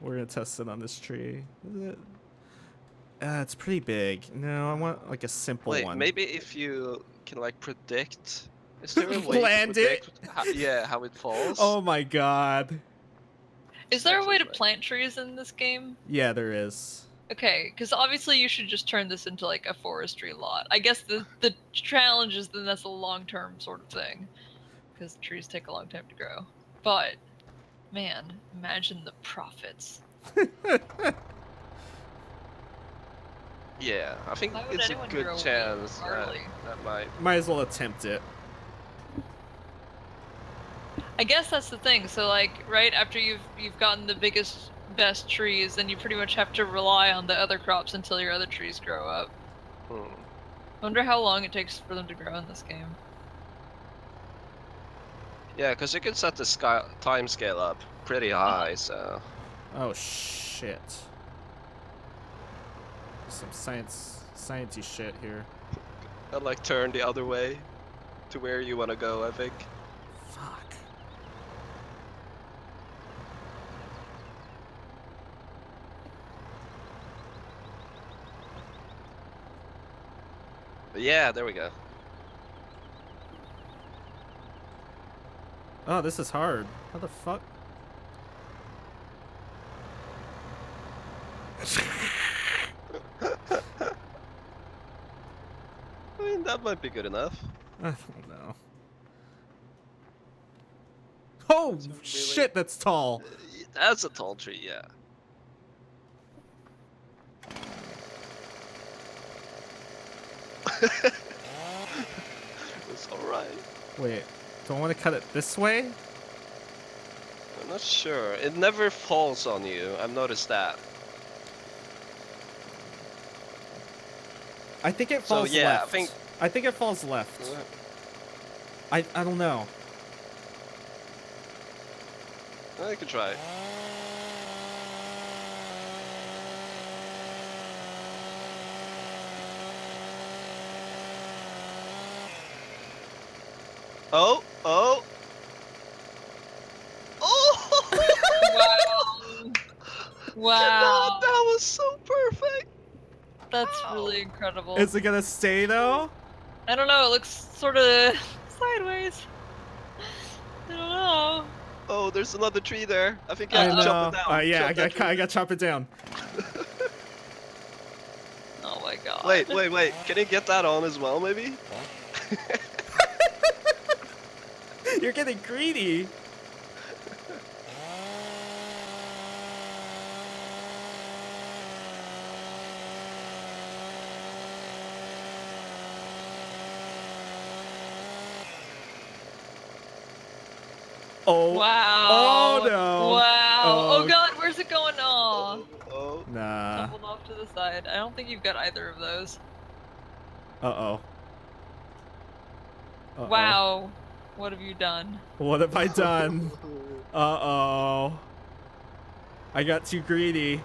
We're gonna test it on this tree. Is it? Uh, it's pretty big. No, I want like a simple Wait, one. maybe if you can like predict. Is there a way Land to it? predict How, yeah, how it falls? Oh my god. Is there a way to Actually, plant trees in this game? Yeah, there is. Okay, because obviously you should just turn this into like a forestry lot. I guess the the challenge is then that's a long term sort of thing, because trees take a long time to grow. But man, imagine the profits. Yeah, I think it's a good chance that, that might. Might as well attempt it. I guess that's the thing. So like right after you've you've gotten the biggest best trees, then you pretty much have to rely on the other crops until your other trees grow up. Hmm. Wonder how long it takes for them to grow in this game. Yeah, because you can set the sky time scale up pretty high, so. Oh shit. Some science, sciencey shit here. And like turn the other way to where you want to go, I think. Fuck. But yeah, there we go. Oh, this is hard. How the fuck? I mean, that might be good enough. I don't know. Oh So really- shit, that's tall. That's a tall tree, yeah. it's alright. Wait, do I want to cut it this way? I'm not sure. It never falls on you. I've noticed that. I think it So, falls yeah, I left. think- I think it falls left. I I don't know. I could try. Oh, oh. Oh! Wow. wow. that, that was so perfect. That's really incredible. Is it gonna stay though? I don't know. It looks sort of sideways. I don't know. Oh, there's another tree there. I think you I have to chop it down. Uh, yeah, I Chop that got I got to chop it down. Oh my god. Wait, wait, wait. Can you get that on as well, maybe? You're getting greedy. Oh. Wow. Oh, no. Wow. Oh. Oh, god, where's it going? Oh. Oh, Nah. Tumbled off to the side. I don't think you've got either of those. Uh oh. Uh-oh. Wow. What have you done? What have I done? Uh oh. I got too greedy.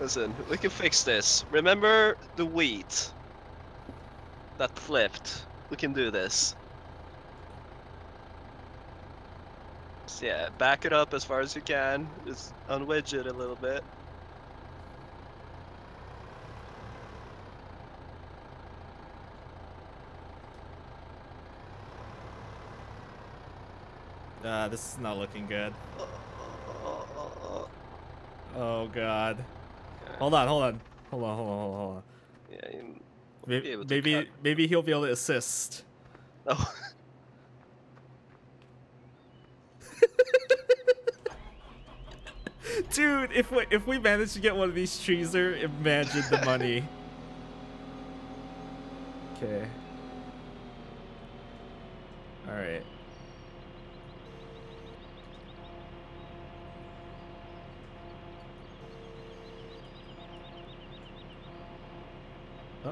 Listen, we can fix this. Remember the wheat that flipped? We can do this. So yeah, back it up as far as you can. Just unwedge it a little bit. Uh, this is not looking good. Oh god. Hold on, hold on. Hold on, hold on, hold on, hold on. Yeah, you- Maybe maybe, maybe he'll be able to assist. oh. Dude, if we if we manage to get one of these trees there, imagine the money. Okay. All right.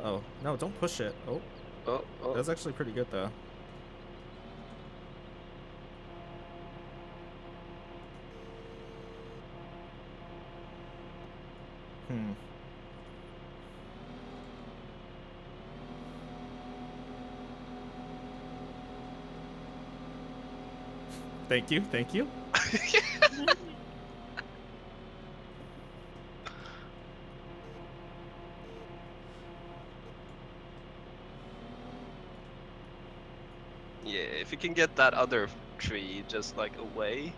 Uh oh. No, don't push it. Oh, Oh, oh. that's actually pretty good though. Hmm. Thank you, thank you. if you can get that other tree just like away.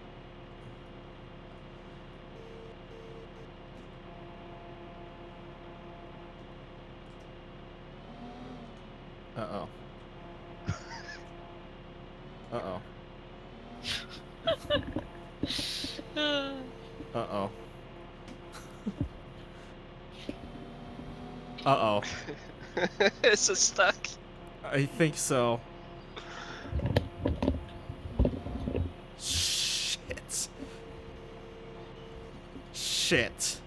Uh oh. Uh oh. Uh oh. Uh oh. it's just stuck. I think so. Shit. Shit.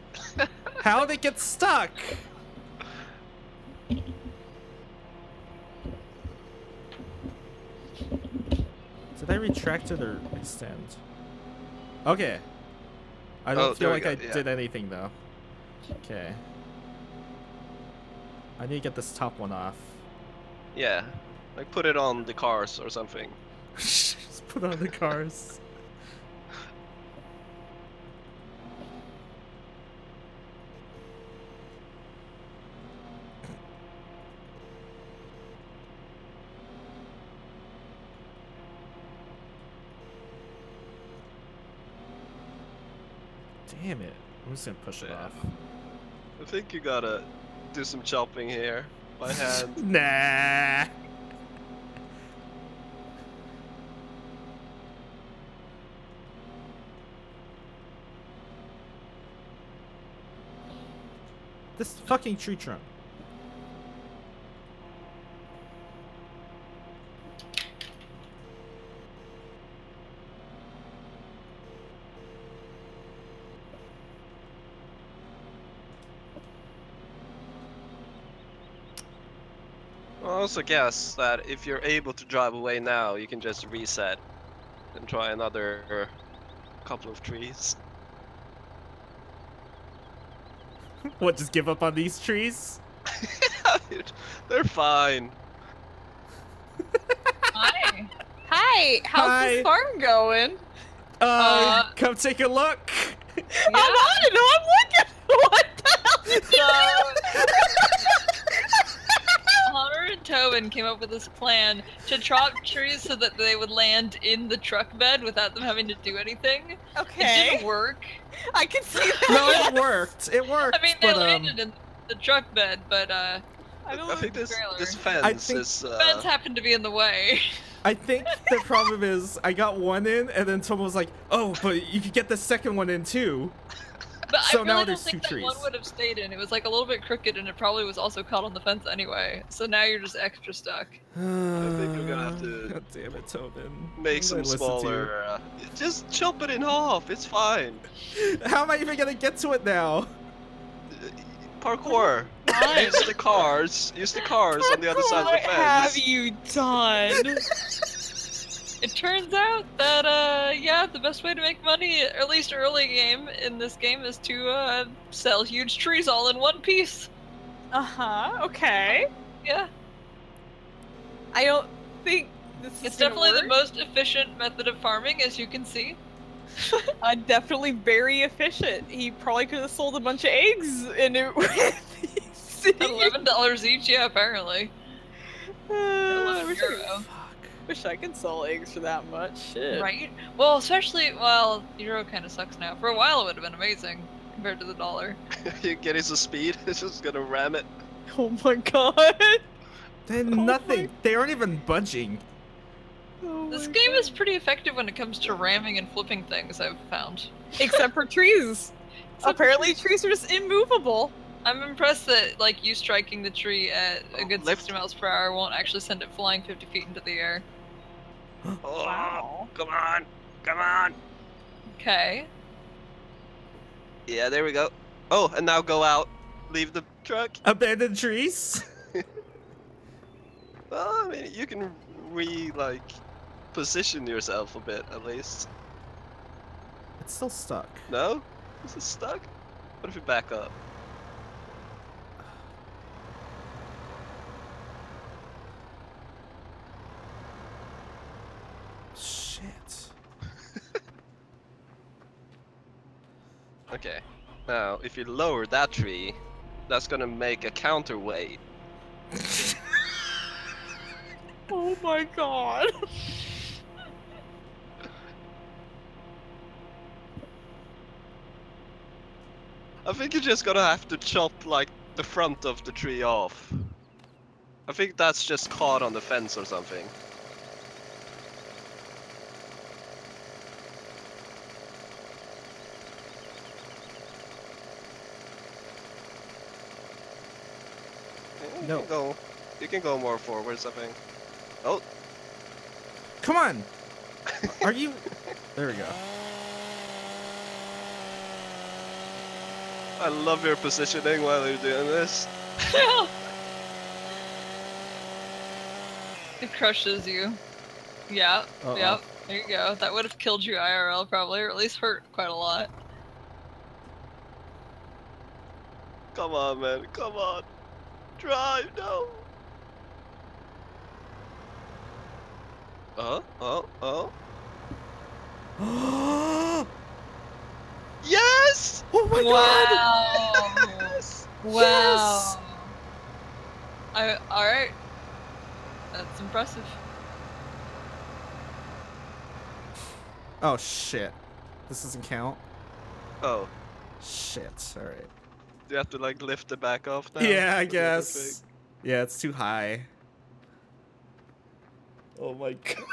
How'd it get stuck? Did I retract it or extend? Okay. I don't Oh, feel like I yeah. did anything though. Okay. I need to get this top one off. Yeah, like put it on the cars or something. Just put on the cars. Damn it. I'm just gonna push it Yeah. off. I think you gotta do some chopping here by hand. Nah. This fucking tree trunk. Also guess that if you're able to drive away now, you can just reset and try another couple of trees. What, just give up on these trees? They're fine. Hi. Hi, how's Hi. this farm going? Uh, Uh, come take a look. I'm on it. I'm looking. What the hell? Hunter and came up with this plan to chop trees so that they would land in the truck bed without them having to do anything. Okay. It okay, didn't work. I can see that. no, it worked. It worked. I mean, they but, um, landed in the truck bed, but uh, I I, don't think this trailer. this I fence think- is. Uh, fence happened to be in the way. I think the problem is I got one in, and then someone was like, "Oh, but you could get the second one in too." But So I now really don't think two that one would have stayed in. It was like a little bit crooked, and it probably was also caught on the fence anyway. So now you're just extra stuck. I think we're gonna have to God damn it, Tobin. make some did I listen to? smaller. Uh, just chop it in half. It's fine. How am I even gonna get to it now? Parkour. Use the cars. Use the cars on the other side of the fence. What fence. have you done? It turns out that uh, yeah, the best way to make money, at least early game in this game, is to uh, sell huge trees all in one piece. uh huh. Okay. Yeah, I don't think this is it's definitely the most efficient method of farming, as you can see. Uh, definitely very efficient. He probably could have sold a bunch of eggs and it Eleven dollars each, yeah, apparently. Uh, wish I, Euro. Fuck. wish I could sell eggs for that much. Shit. Right? Well, especially well, euro kind of sucks now. For a while, it would have been amazing compared to the dollar. you get his speed. It's just gonna ram it. Oh my god. Then Oh my- nothing. They aren't even budging. Oh This my game is pretty effective when it comes to ramming and flipping things. I've found. Except for trees. Except for Apparently, trees are just immovable. I'm impressed that like you striking the tree at a oh, good Lift. 60 miles per hour won't actually send it flying 50 feet into the air. Oh, come on, come on. Okay. Yeah, there we go. Oh, and now go out. Leave the truck. Abandoned trees. Well, I mean, you can re like position yourself a bit at least. It's still stuck. No? Is it stuck? What if we back up? Shit. Okay. Now, if you lower that tree, that's gonna make a counterweight. Oh my god. I think you're just gonna have to chop like the front of the tree off. I think that's just caught on the fence or something. You No. can go. You can go more forwards, I think. Oh, Come on. Are you? There we go. I love your positioning while you're doing this. it crushes you. Yeah. Uh-oh. Yep. There you go. That would have killed you IRL probably, or at least hurt quite a lot. Come on, man. Come on. Drive, no. Oh, oh. oh Yes! Oh my god! wow. Yes! wow. Yes! I. All right. That's impressive. Oh shit. This doesn't count. Oh, Shit. All right. do you have to like lift the back off now? Yeah, I With the other guess. Yeah, it's too high. Oh my god.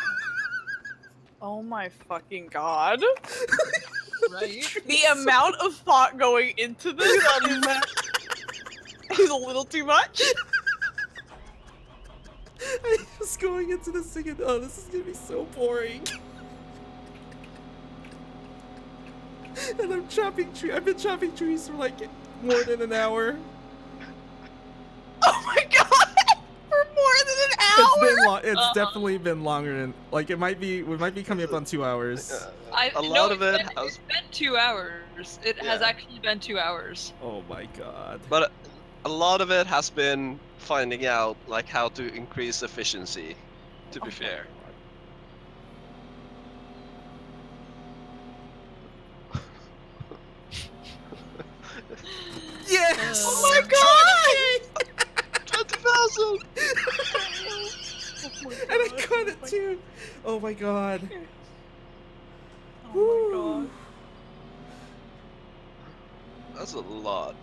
Oh my fucking god. Right. The amount of thought going into this is, is a little too much. I was going into this thinking, oh, this is gonna be so boring. and I'm chopping trees. I've been chopping trees for like more than an hour. Oh my god! For more than an hour. It's hour! been long. It's Uh-huh. definitely been longer than like it might be. We might be coming up on two hours. Uh, I, a no, lot of it been, has, It's been two hours. It has actually been two hours. Oh my god. but a lot of it has been finding out like how to increase efficiency. To be fair. Yes. Oh my god! Twenty thousand. and I got it too. Oh my god. Oh my god. That's a lot.